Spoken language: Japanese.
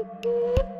What?